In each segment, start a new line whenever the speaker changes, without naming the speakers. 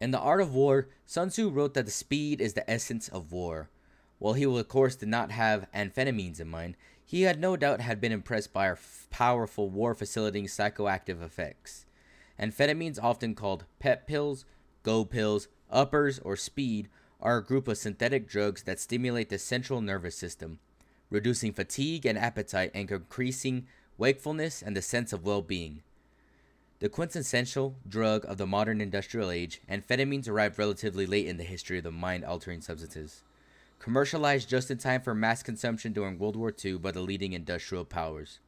In The Art of War, Sun Tzu wrote that the speed is the essence of war. While he, of course, did not have amphetamines in mind, he had no doubt had been impressed by our powerful war facilitating psychoactive effects. Amphetamines, often called pep pills, go pills, uppers, or speed, are a group of synthetic drugs that stimulate the central nervous system, reducing fatigue and appetite and increasing wakefulness and the sense of well being. The quintessential drug of the modern industrial age, amphetamines arrived relatively late in the history of the mind altering substances. Commercialized just in time for mass consumption during World War II by the leading industrial powers.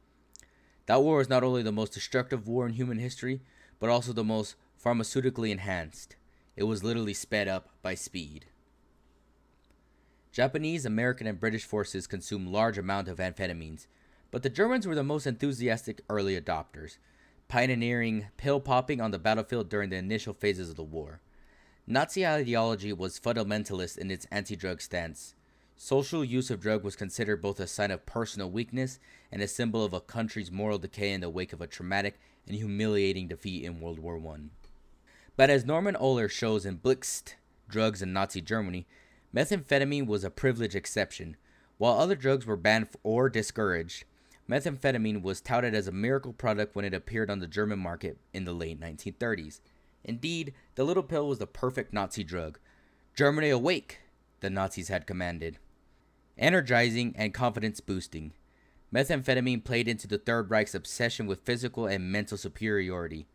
That war was not only the most destructive war in human history, but also the most pharmaceutically enhanced. It was literally sped up by speed. Japanese, American, and British forces consumed large amounts of amphetamines, but the Germans were the most enthusiastic early adopters, pioneering pill popping on the battlefield during the initial phases of the war. Nazi ideology was fundamentalist in its anti drug stance. Social use of drug was considered both a sign of personal weakness and a symbol of a country's moral decay in the wake of a traumatic and humiliating defeat in World War I. But as Norman Ohler shows in Blitzkrieg Drugs in Nazi Germany, methamphetamine was a privileged exception. While other drugs were banned or discouraged, Methamphetamine was touted as a miracle product when it appeared on the German market in the late 1930s. Indeed, the little pill was the perfect Nazi drug. Germany awake, the Nazis had commanded. Energizing and confidence boosting. Methamphetamine played into the Third Reich's obsession with physical and mental superiority.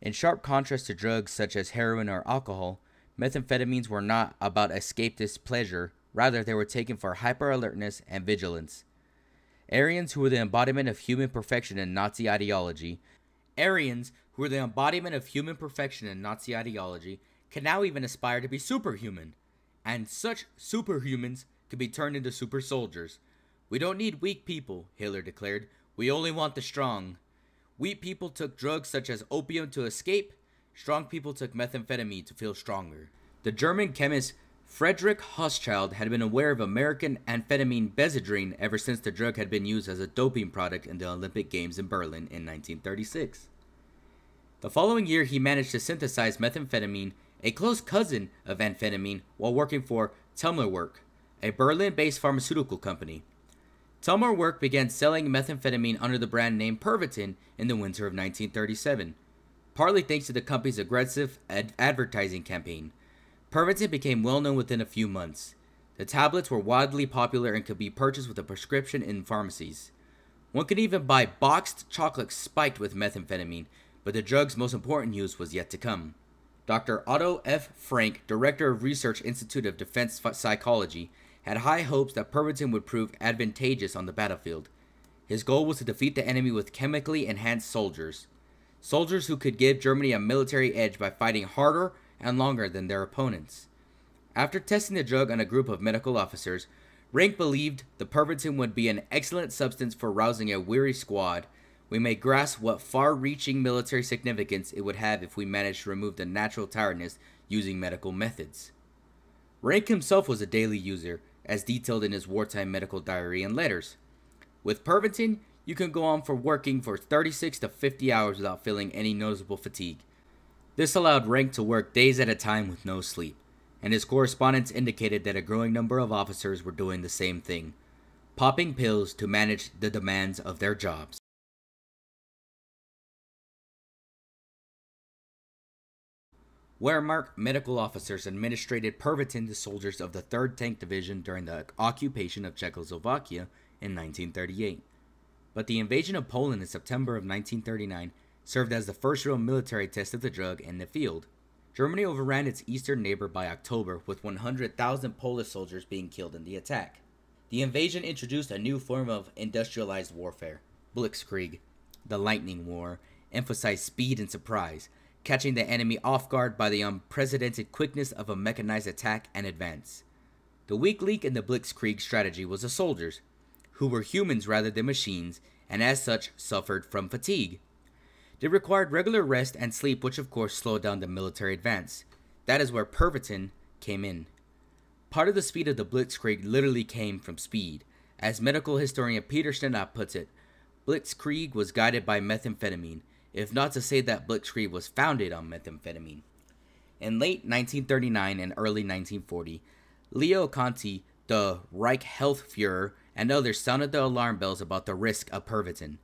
In sharp contrast to drugs such as heroin or alcohol, methamphetamines were not about escapist pleasure, rather, they were taken for hyper alertness and vigilance. Aryans, who were the embodiment of human perfection in Nazi ideology, Aryans, who were the embodiment of human perfection in Nazi ideology, can now even aspire to be superhuman. And such superhumans could be turned into super soldiers. We don't need weak people, Hitler declared. We only want the strong. Weak people took drugs such as opium to escape. Strong people took methamphetamine to feel stronger. The German chemist Frederick Hauschild had been aware of American amphetamine Benzedrine ever since the drug had been used as a doping product in the Olympic Games in Berlin in 1936. The following year, he managed to synthesize methamphetamine, a close cousin of amphetamine, while working for Temmler Werk, a Berlin based pharmaceutical company. Temmler Werk began selling methamphetamine under the brand name Pervitin in the winter of 1937, partly thanks to the company's aggressive ad- advertising campaign. Pervitin became well known within a few months. The tablets were widely popular and could be purchased with a prescription in pharmacies. One could even buy boxed chocolate spiked with methamphetamine, but the drug's most important use was yet to come. Dr. Otto F. Ranke, director of Research Institute of Defense Psychology, had high hopes that Pervitin would prove advantageous on the battlefield. His goal was to defeat the enemy with chemically enhanced soldiers. Soldiers who could give Germany a military edge by fighting harder and longer than their opponents. After testing the drug on a group of medical officers, Ranke believed the Pervitin would be an excellent substance for rousing a weary squad. We may grasp what far reaching military significance it would have if we managed to remove the natural tiredness using medical methods. Ranke himself was a daily user, as detailed in his wartime medical diary and letters. With Pervitin, you can go on for working for 36 to 50 hours without feeling any noticeable fatigue. This allowed Ranke to work days at a time with no sleep, and his correspondence indicated that a growing number of officers were doing the same thing, popping pills to manage the demands of their jobs. Wehrmacht medical officers administered Pervitin to soldiers of the 3rd Tank Division during the occupation of Czechoslovakia in 1938. But the invasion of Poland in September of 1939 served as the first real military test of the drug in the field. Germany overran its eastern neighbor by October, with 100,000 Polish soldiers being killed in the attack. The invasion introduced a new form of industrialized warfare, Blitzkrieg. The Lightning War emphasized speed and surprise, catching the enemy off guard by the unprecedented quickness of a mechanized attack and advance. The weak link in the Blitzkrieg strategy was the soldiers, who were humans rather than machines, and as such suffered from fatigue. They required regular rest and sleep, which of course slowed down the military advance. That is where Pervitin came in. Part of the speed of the Blitzkrieg literally came from speed. As medical historian Peter Steinkamp puts it, Blitzkrieg was guided by methamphetamine, if not to say that Blitzkrieg was founded on methamphetamine. In late 1939 and early 1940, Leo Conti, the Reich Health Fuhrer, and others sounded the alarm bells about the risk of Pervitin,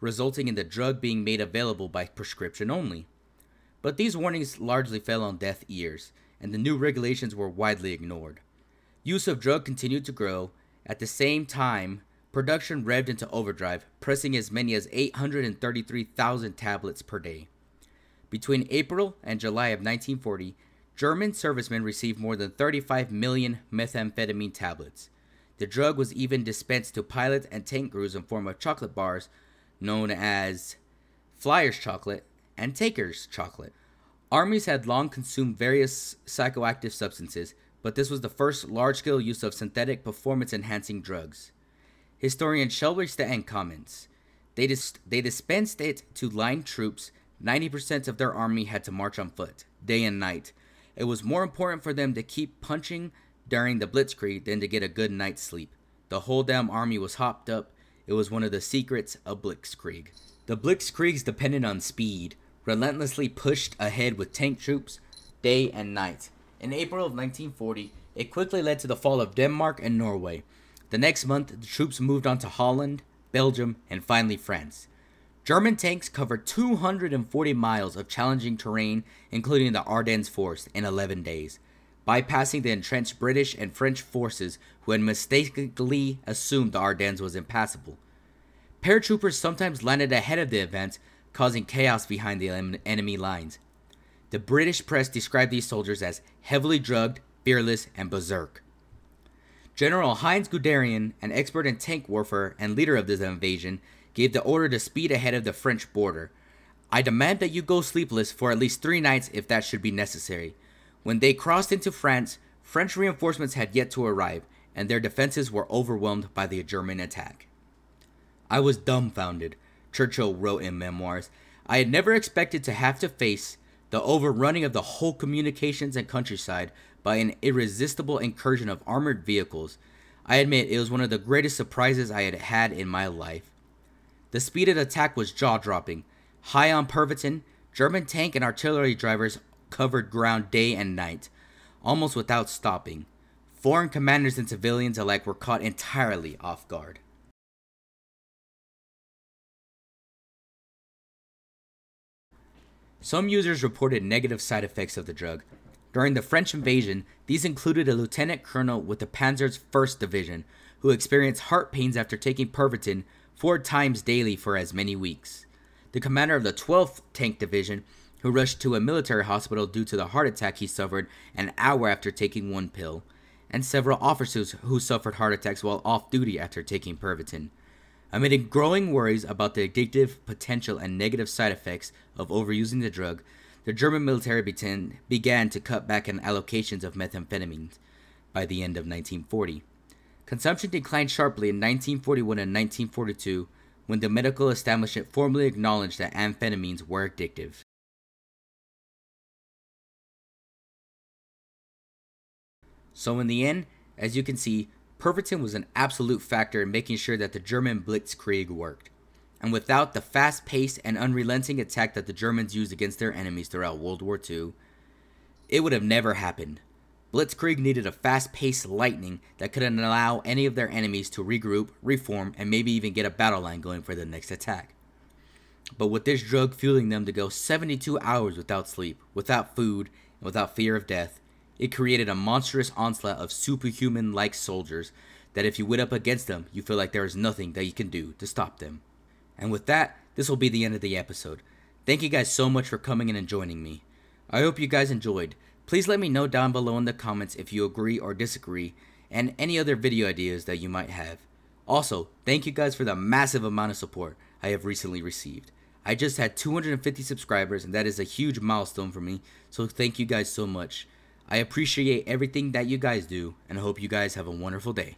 resulting in the drug being made available by prescription only. But these warnings largely fell on deaf ears, and the new regulations were widely ignored. Use of drug continued to grow. At the same time, production revved into overdrive, pressing as many as 833,000 tablets per day. Between April and July of 1940, German servicemen received more than 35 million methamphetamine tablets. The drug was even dispensed to pilots and tank crews in form of chocolate bars known as Flyers chocolate and Takers chocolate. Armies had long consumed various psychoactive substances, but this was the first large scale use of synthetic performance enhancing drugs. Historian Shelby Stanton comments they, dis- they dispensed it to line troops. 90% of their army had to march on foot, day and night. It was more important for them to keep punching during the blitzkrieg than to get a good night's sleep. The whole damn army was hopped up. It was one of the secrets of blitzkrieg. The blitzkriegs depended on speed, relentlessly pushed ahead with tank troops day and night. In April of 1940, it quickly led to the fall of Denmark and Norway. The next month, the troops moved on to Holland, Belgium, and finally France. German tanks covered 240 miles of challenging terrain, including the Ardennes Forest, in 11 days, bypassing the entrenched British and French forces who had mistakenly assumed the Ardennes was impassable. Paratroopers sometimes landed ahead of the event, causing chaos behind the enemy lines. The British press described these soldiers as heavily drugged, fearless, and berserk. General Heinz Guderian, an expert in tank warfare and leader of this invasion, gave the order to speed ahead of the French border. I demand that you go sleepless for at least three nights if that should be necessary. When they crossed into France, French reinforcements had yet to arrive, and their defenses were overwhelmed by the German attack. I was dumbfounded, Churchill wrote in memoirs. I had never expected to have to face the overrunning of the whole communications and countryside by an irresistible incursion of armored vehicles. I admit it was one of the greatest surprises I had had in my life. The speed of the attack was jaw dropping. High on Pervitin, German tank and artillery drivers covered ground day and night, almost without stopping. Foreign commanders and civilians alike were caught entirely off guard. Some users reported negative side effects of the drug, during the French invasion, these included a lieutenant colonel with the Panzer's 1st Division, who experienced heart pains after taking Pervitin four times daily for as many weeks. The commander of the 12th Tank Division, who rushed to a military hospital due to the heart attack he suffered an hour after taking one pill, and several officers who suffered heart attacks while off duty after taking Pervitin. Amid growing worries about the addictive potential and negative side effects of overusing the drug, the German military began, began to cut back on allocations of methamphetamines by the end of 1940. Consumption declined sharply in 1941 and 1942 when the medical establishment formally acknowledged that amphetamines were addictive. So, in the end, as you can see, Pervitin was an absolute factor in making sure that the German blitzkrieg worked and without the fast paced and unrelenting attack that the Germans used against their enemies throughout World War II, it would have never happened. Blitzkrieg needed a fast paced lightning that couldn't allow any of their enemies to regroup, reform, and maybe even get a battle line going for the next attack. But with this drug fueling them to go 72 hours without sleep, without food, and without fear of death, it created a monstrous onslaught of superhuman like soldiers that if you went up against them, you feel like there is nothing that you can do to stop them. And with that, this will be the end of the episode. Thank you guys so much for coming in and joining me. I hope you guys enjoyed. Please let me know down below in the comments if you agree or disagree, and any other video ideas that you might have. Also, thank you guys for the massive amount of support I have recently received. I just had 250 subscribers, and that is a huge milestone for me, so thank you guys so much. I appreciate everything that you guys do, and I hope you guys have a wonderful day.